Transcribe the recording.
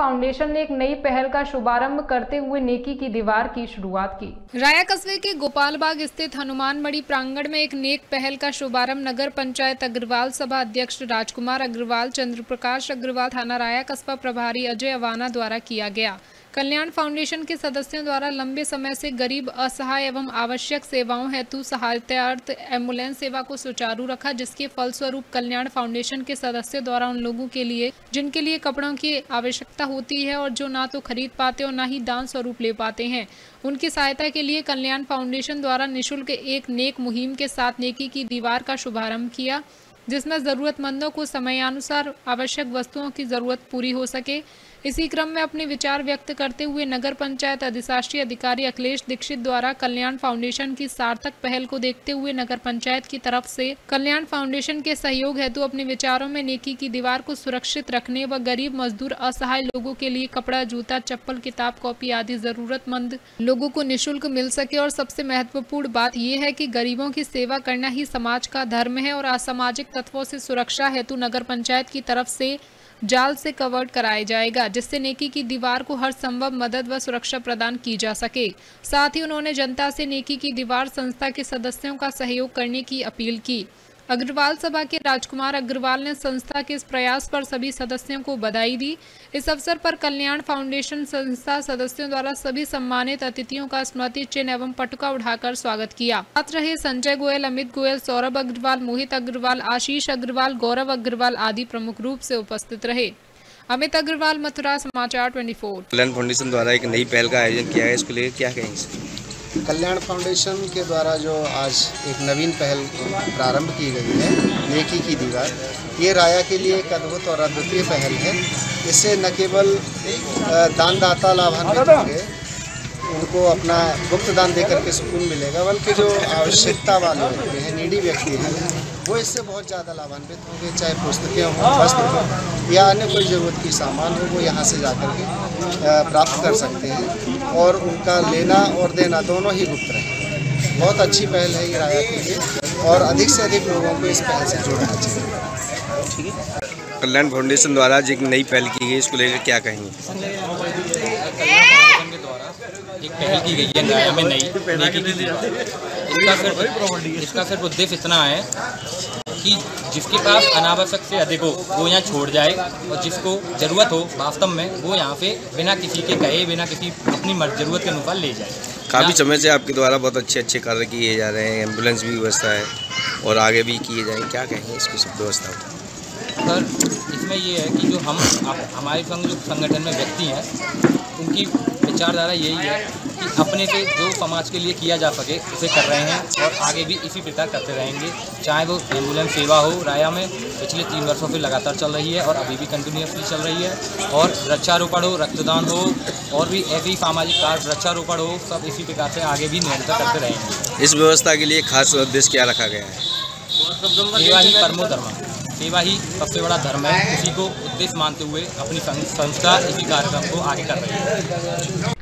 Foundation ने एक नई पहल का शुभारंभ करते हुए नेकी की दीवार की शुरुआत की। राया कस्बे के गोपाल बाग स्थित हनुमान मड़ी प्रांगण में एक नेक पहल का शुभारंभ नगर पंचायत अग्रवाल सभा अध्यक्ष राजकुमार अग्रवाल चंद्र प्रकाश अग्रवाल, थाना राया कस्बा प्रभारी अजय अवाना द्वारा किया गया। कल्याण फाउंडेशन के सदस्यों द्वारा लंबे समय से गरीब, असहाय एवं आवश्यक सेवाओं, हेतु सहायतार्थ एंबुलेंस सेवा को सुचारू रखा, जिसके फलस्वरूप कल्याण फाउंडेशन के सदस्यों द्वारा उन लोगों के लिए, जिनके लिए कपड़ों की आवश्यकता होती है और जो ना तो खरीद पाते और ना ही दान स्वरूप ले पाते हैं। उनकी सहायता के लिए कल्याण फाउंडेशन द्वारा निःशुल्क एक नेक मुहिम के साथ नेकी की दीवार का शुभारंभ किया, जिसमें ज़रूरतमंदों को समयानुसार आवश्यक वस्तुओं की ज़रूरत पूरी हो सके। इसी क्रम में अपने विचार व्यक्त करते हुए नगर पंचायत अधिशासी अधिकारी अखिलेश दीक्षित द्वारा कल्याण फाउंडेशन की सार्थक पहल को देखते हुए नगर पंचायत की तरफ़ से कल्याण फाउंडेशन के सहयोग हेतु अपने विचारों में नेकी की दीवार को सुरक्षित रखने व गरीब, मजदूर, असहाय लोगों के लिए कपड़ा, जूता, चप्पल, किताब, कॉपी आदि जरूरतमंद लोगों को निःशुल्क मिल सके। और सबसे महत्वपूर्ण बात यह है की गरीबों की सेवा करना ही समाज का धर्म है और असामाजिक तत्वों से सुरक्षा हेतु नगर पंचायत की तरफ़ से जाल से कवर्ड कराया जाएगा, जिससे नेकी की दीवार को हर संभव मदद व सुरक्षा प्रदान की जा सके। साथ ही उन्होंने जनता से नेकी की दीवार संस्था के सदस्यों का सहयोग करने की अपील की। अग्रवाल सभा के राजकुमार अग्रवाल ने संस्था के इस प्रयास पर सभी सदस्यों को बधाई दी। इस अवसर पर कल्याण फाउंडेशन संस्था सदस्यों द्वारा सभी सम्मानित अतिथियों का स्मृति चिन्ह एवं पटुका उठाकर स्वागत किया। साथ रहे संजय गोयल, अमित गोयल, सौरभ अग्रवाल, मोहित अग्रवाल, आशीष अग्रवाल, गौरव अग्रवाल आदि प्रमुख रूप से उपस्थित रहे। अमित अग्रवाल, मथुरा समाचार ट्वेंटी फोर। कल्याण फाउंडेशन द्वारा एक नई पहल का आयोजन किया है। इसको लेकर क्या कहेंगे कल्याण फाउंडेशन के द्वारा जो आज एक नवीन पहल प्रारंभ की गई है, नेकी की दीवार, ये राया के लिए एक अद्भुत और अद्वितीय पहल है। इससे न केवल दानदाता लाभान्वित होंगे, उनको अपना गुप्त दान देकर के सुकून मिलेगा, बल्कि जो आवश्यकता वाले व्यक्ति हैं, नीडी व्यक्ति हैं वो इससे बहुत ज़्यादा लाभान्वित होंगे चाहे पुस्तकें हों वस्त्र हो या अन्य कोई ज़रूरत की सामान हो वो यहाँ से जा कर के प्राप्त कर सकते हैं और उनका लेना और देना दोनों ही गुप्त रहे बहुत अच्छी पहल है ये राया के लिए और अधिक से अधिक लोगों को इस पहल से जोड़ना चाहिए। ठीक है। कल्याण फाउंडेशन द्वारा एक नई पहल की गई इसको लेकर क्या कहेंगे? एक पहल की गई है नई इसका सिर्फ़ इसका सिर्फ़ उद्देश्य इतना है कि जिसके पास अनावश्यक से अधिक हो वो यहाँ छोड़ जाए और जिसको ज़रूरत हो वास्तव में वो यहाँ पे बिना किसी के कहे बिना किसी अपनी ज़रूरत के अनुसार ले जाए। काफ़ी समय से आपके द्वारा बहुत अच्छे अच्छे कार्य किए जा रहे हैं एंबुलेंस भी व्यवस्था है और आगे भी किए जाएँगे क्या कहेंगे इसकी सब व्यवस्था? सर इसमें ये है कि जो हम हमारे संग जो संगठन में व्यक्ति हैं उनकी विचारधारा यही है कि अपने से जो समाज के लिए किया जा सके उसे कर रहे हैं और आगे भी इसी प्रकार करते रहेंगे। चाहे वो एंबुलेंस सेवा हो राया में पिछले तीन वर्षों से लगातार चल रही है और अभी भी कंटिन्यूसली चल रही है। और वृक्षारोपण हो रक्तदान हो और भी ऐसे सामाजिक कार्य वृक्षारोपण हो सब इसी प्रकार से आगे भी निरंतर करते रहेंगे। इस व्यवस्था के लिए खास उद्देश्य क्या रखा गया है? सेवा ही परमो धर्म। सेवा ही सबसे बड़ा धर्म है। उसी को उद्देश्य मानते हुए अपनी संस्था इसी कार्यक्रम को आगे कर रही है।